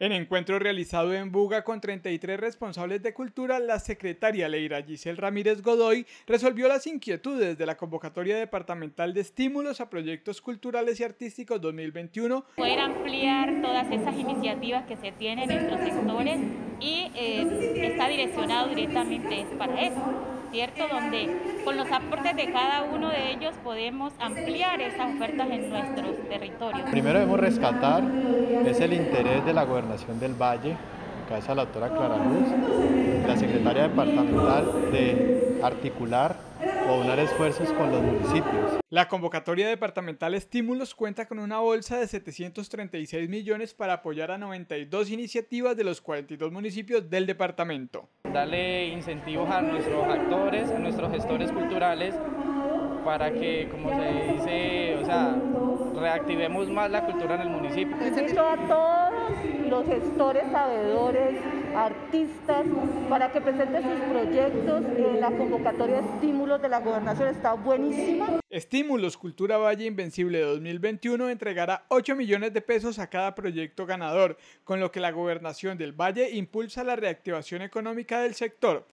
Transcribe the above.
En encuentro realizado en Buga con 33 responsables de cultura, la secretaria Leira Giselle Ramírez Godoy resolvió las inquietudes de la convocatoria departamental de estímulos a proyectos culturales y artísticos 2021. Poder ampliar todas esas iniciativas que se tienen en nuestros sectores y eh, está direccionado directamente para eso. ¿Cierto? Donde con los aportes de cada uno de ellos podemos ampliar esas ofertas en nuestros territorios. Primero debemos rescatar es el interés de la gobernación del Valle, cabeza la doctora Clara Luz, la secretaria departamental de articular o unar esfuerzos con los municipios. La convocatoria departamental Estímulos cuenta con una bolsa de 736 millones para apoyar a 92 iniciativas de los 42 municipios del departamento. Darle incentivos a nuestros actores, a nuestros gestores culturales, para que, como se dice, o sea, reactivemos más la cultura en el municipio. A todos los gestores, sabedores, artistas, para que presenten sus proyectos. en la convocatoria de estímulos de la gobernación está buenísima. Estímulos Cultura Valle Invencible 2021 entregará 8 millones de pesos a cada proyecto ganador, con lo que la gobernación del Valle impulsa la reactivación económica del sector.